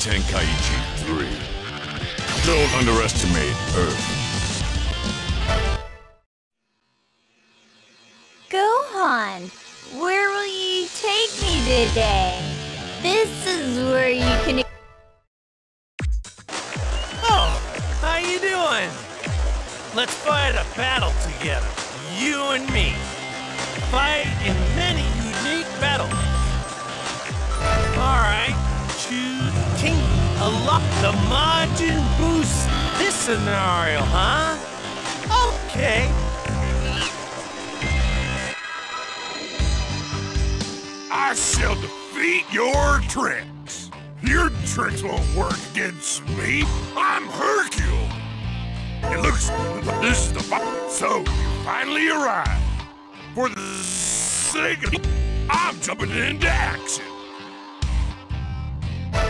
Tenkaichi 3. Don't underestimate Earth. Gohan, where will you take me today? This is where you can... Oh, how you doing? Let's fight a battle together, you and me. Fight in many unique battles. Alright, choose King The Majin Boost this scenario, huh? Okay. I shall defeat your tricks. Your tricks won't work against me. I'm Hercule. It looks like this is the. So you finally arrived. For the sake of I'm jumping into action.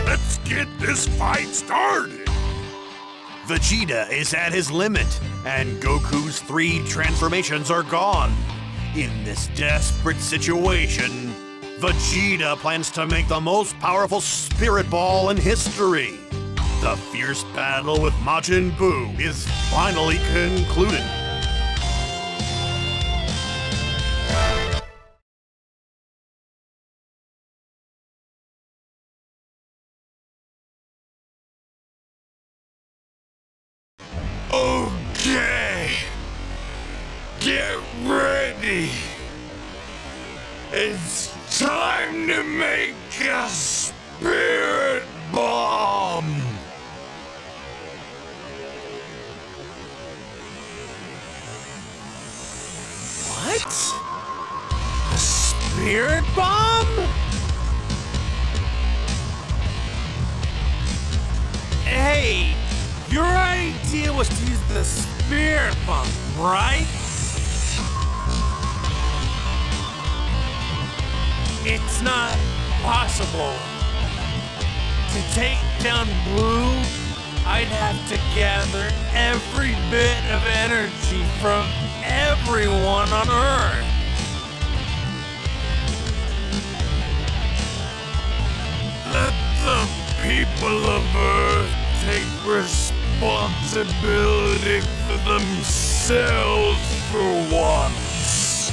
Let's get this fight started. Vegeta is at his limit, and Goku's three transformations are gone. In this desperate situation, Vegeta plans to make the most powerful Spirit Ball in history. The fierce battle with Majin Buu is finally concluded. A spirit bomb? Hey, your idea was to use the spirit bomb, right? It's not possible. To take down Buu, I'd have to gather every bit of energy from everyone on Earth. Let the people of Earth take responsibility for themselves for once.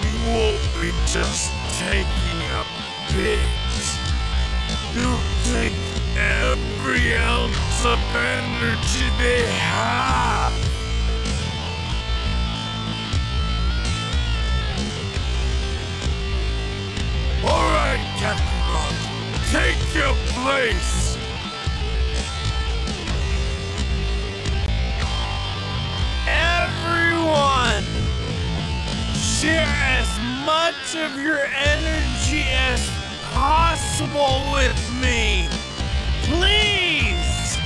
We won't be just taking a bit. You'll take every ounce of energy they have. All right, Kakarot, take your place. Everyone! Share as much of your energy as possible with me! Please!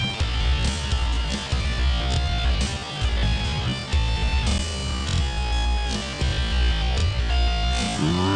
Spirit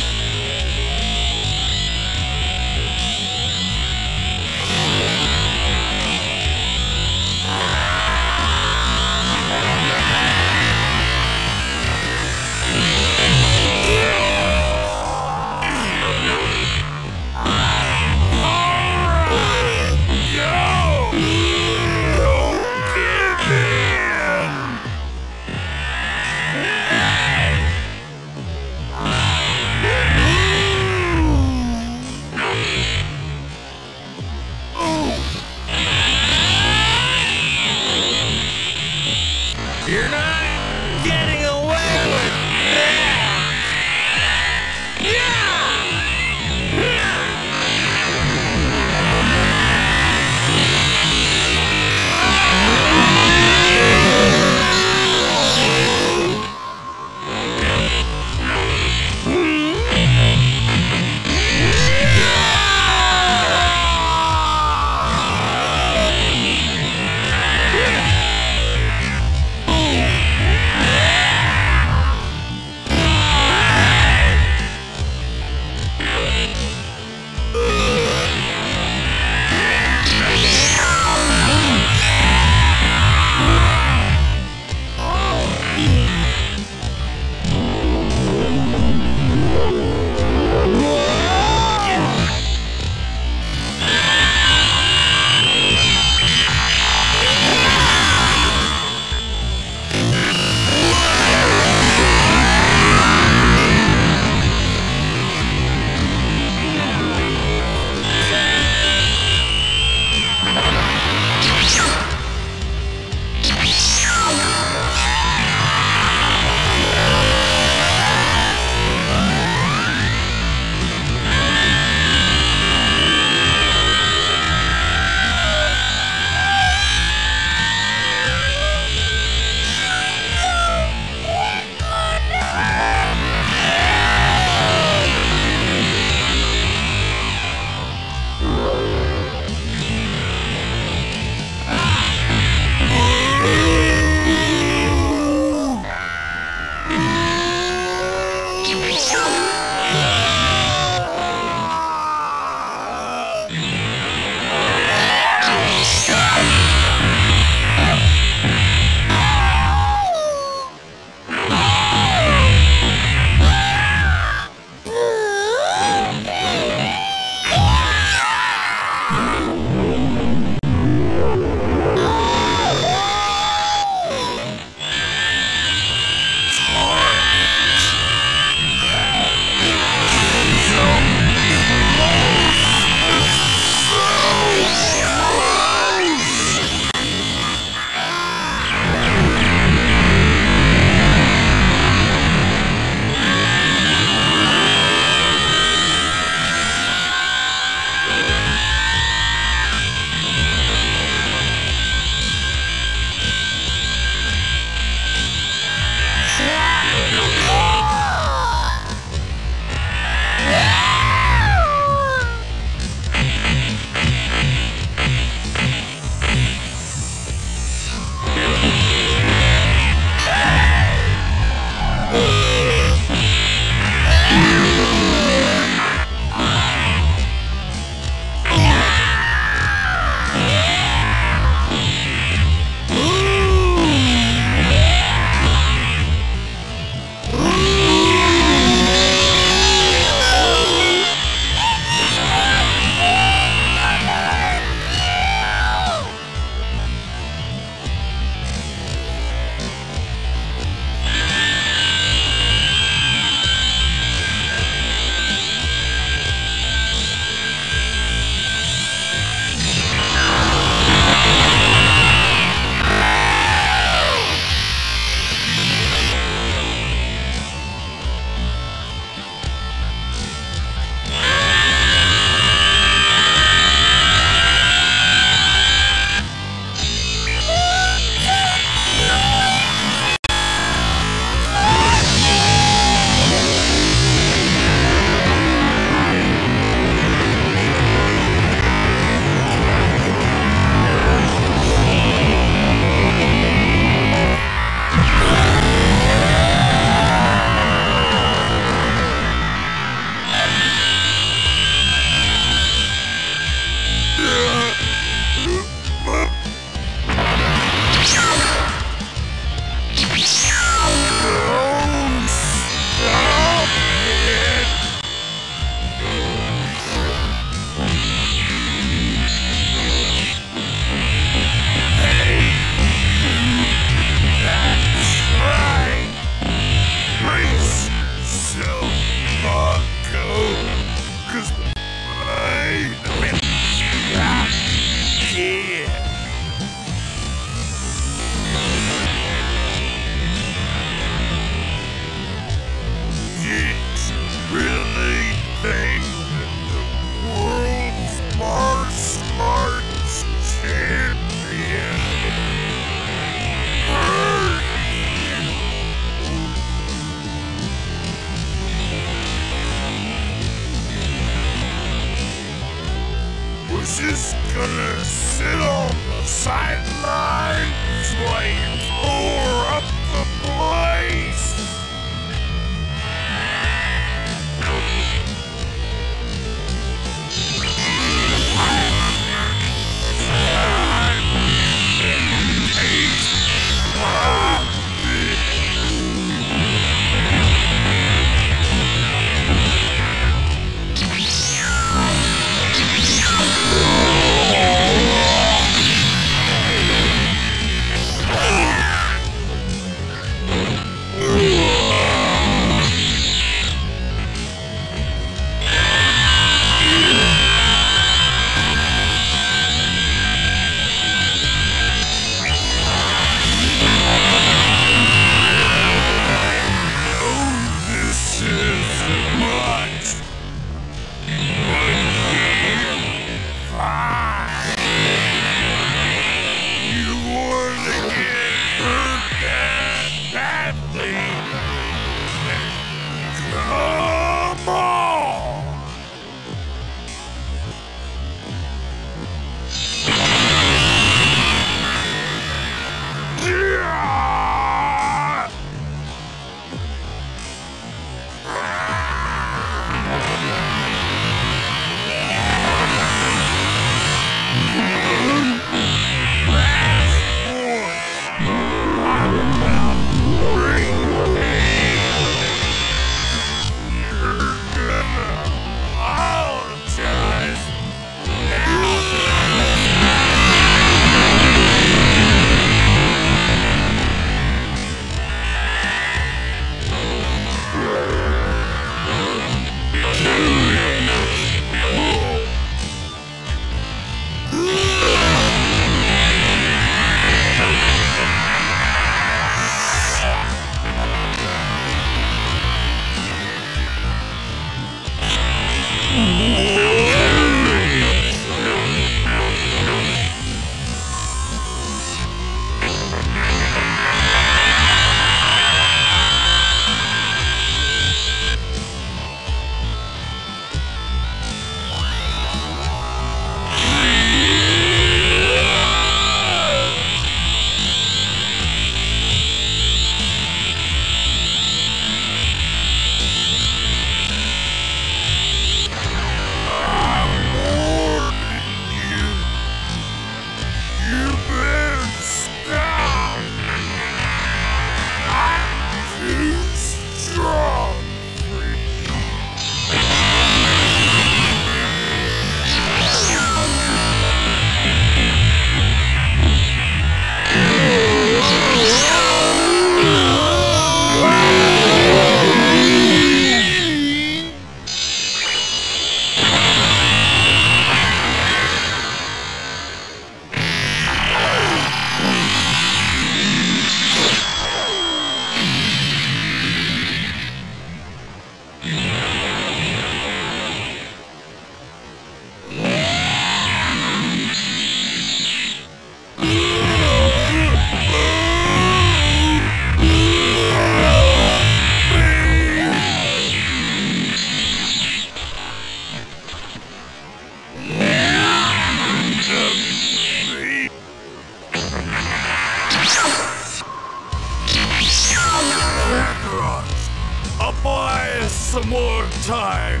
time.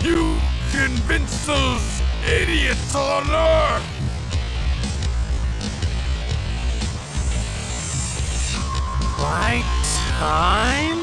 You convince those idiots on Earth. Right time?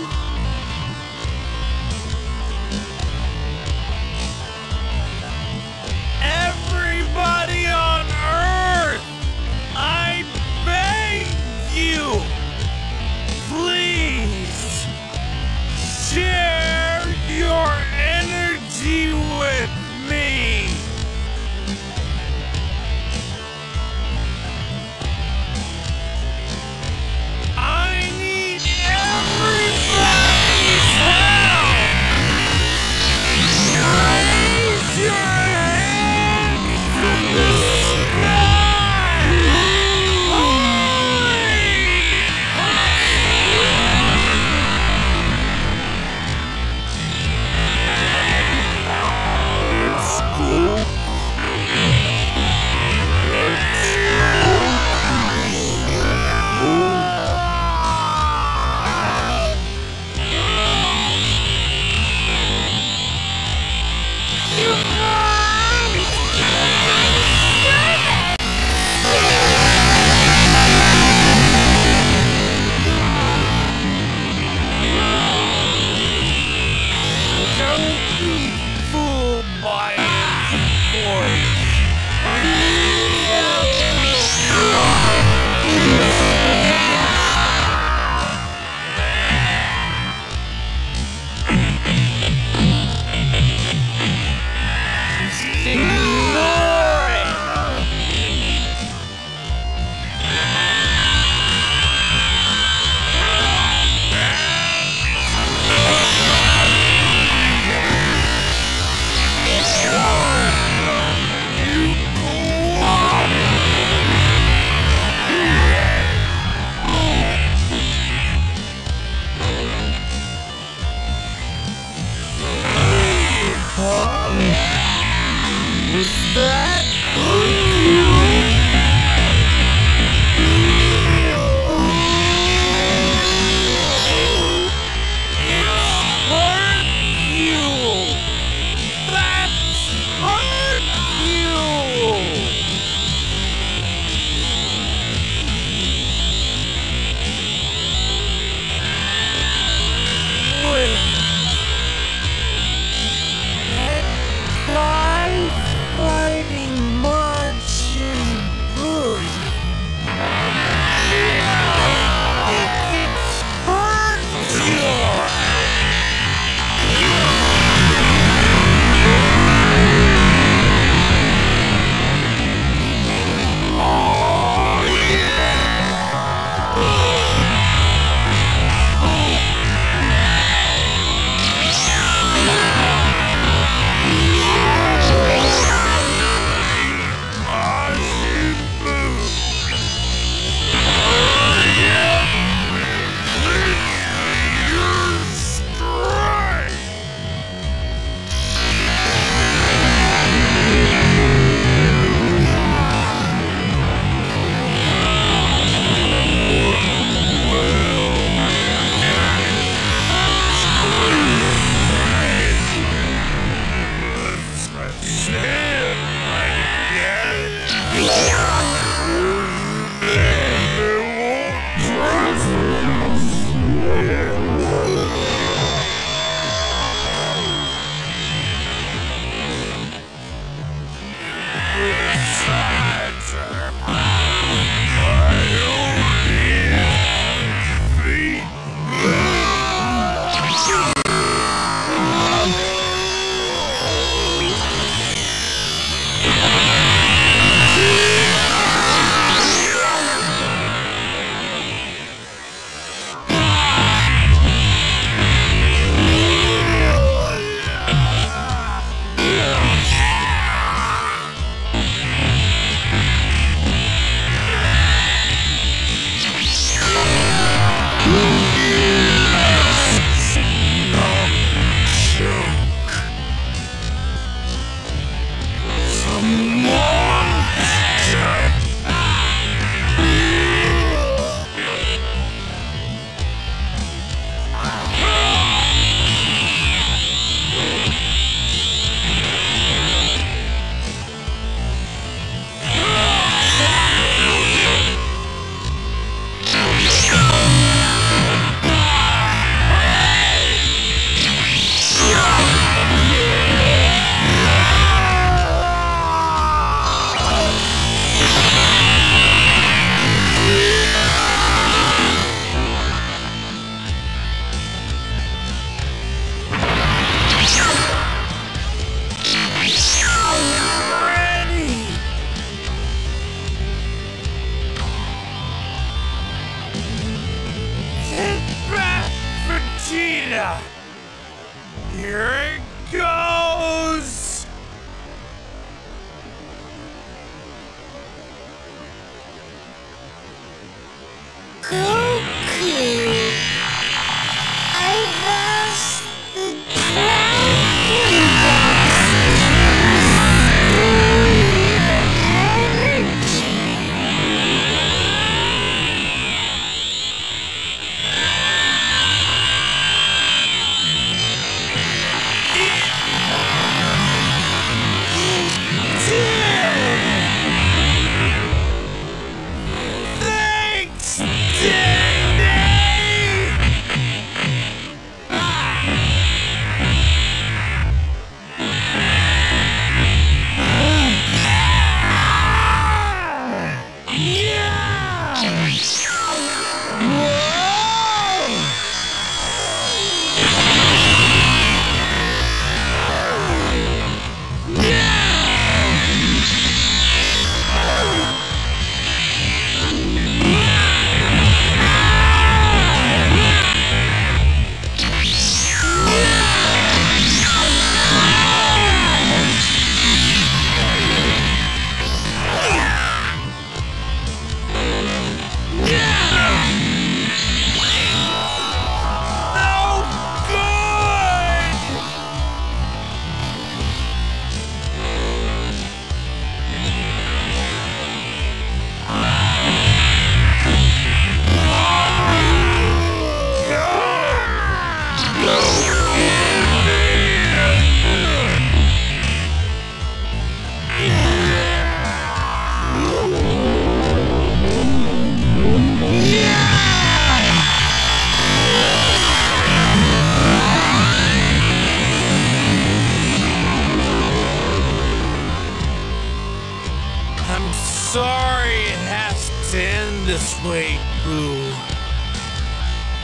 Sorry it has to end this way, Buu.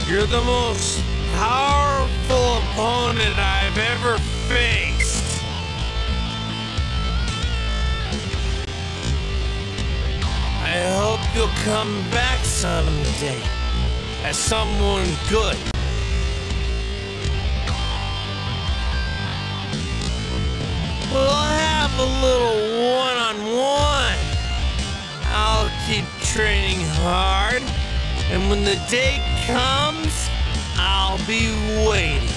You're the most powerful opponent I've ever faced. I hope you'll come back someday as someone good. We'll have a little one-on-one. I'll keep training hard, and when the day comes, I'll be waiting.